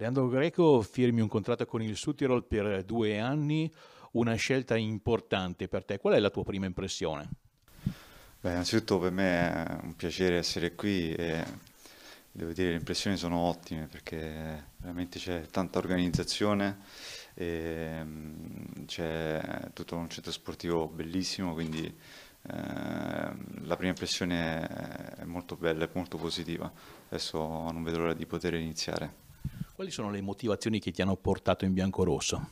Leandro Greco firmi un contratto con il Südtirol per due anni, una scelta importante per te. Qual è la tua prima impressione? Beh, innanzitutto per me è un piacere essere qui e devo dire le impressioni sono ottime perché veramente c'è tanta organizzazione mm, c'è tutto un centro sportivo bellissimo, quindi eh, la prima impressione è molto bella e molto positiva. Adesso non vedo l'ora di poter iniziare. Quali sono le motivazioni che ti hanno portato in bianco-rosso?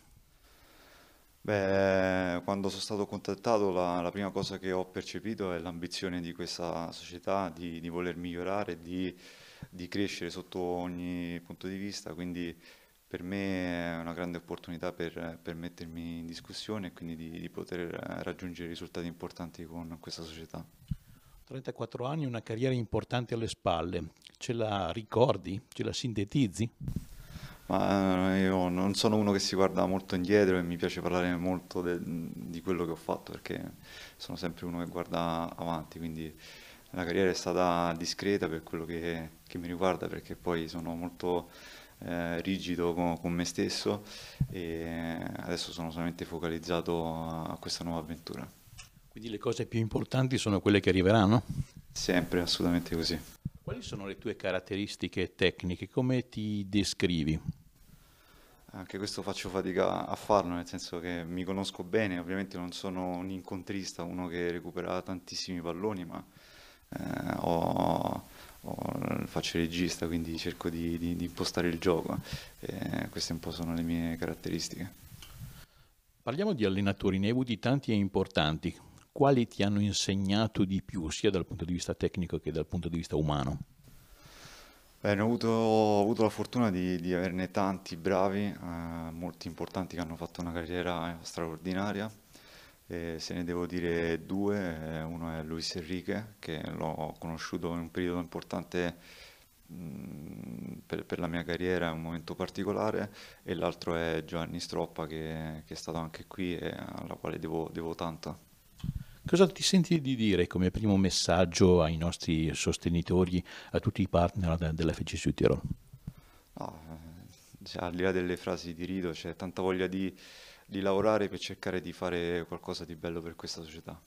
Beh, quando sono stato contattato la, la prima cosa che ho percepito è l'ambizione di questa società di, di voler migliorare, di, di crescere sotto ogni punto di vista, quindi per me è una grande opportunità per, per mettermi in discussione e quindi di, di, poter raggiungere risultati importanti con questa società. 34 anni, una carriera importante alle spalle, ce la ricordi? Ce la sintetizzi? Ma eh, io non sono uno che si guarda molto indietro e mi piace parlare molto de, di quello che ho fatto perché sono sempre uno che guarda avanti, quindi la carriera è stata discreta per quello che, che mi riguarda perché poi sono molto eh, rigido con, con, me stesso e adesso sono solamente focalizzato a, a questa nuova avventura. Quindi le cose più importanti sono quelle che arriveranno? Sempre, assolutamente così. Quali sono le tue caratteristiche tecniche? Come ti descrivi? Anche questo faccio fatica a farlo, nel senso che mi conosco bene, ovviamente non sono un incontrista, uno che recupera tantissimi palloni, ma eh, ho, ho, faccio regista, quindi cerco di, di, di impostare il gioco. E queste un po' sono le mie caratteristiche. Parliamo di allenatori, ne hai avuti tanti e importanti quali ti hanno insegnato di più, sia dal punto di vista tecnico che dal punto di vista umano? Beh, ho, avuto, ho avuto, la fortuna di, di averne tanti bravi, eh, molti importanti che hanno fatto una carriera straordinaria. E se ne devo dire due, eh, uno è Luis Enrique, che l'ho conosciuto in un periodo importante mm, per, per, la mia carriera, un momento particolare, e l'altro è Giovanni Stroppa, che, che, è stato anche qui e alla quale devo, devo tanto. Cosa ti senti di dire come primo messaggio ai nostri sostenitori, a tutti i partner dell'FC Südtirol? No, cioè, al di là delle frasi di rito c'è tanta voglia di, di lavorare per cercare di fare qualcosa di bello per questa società.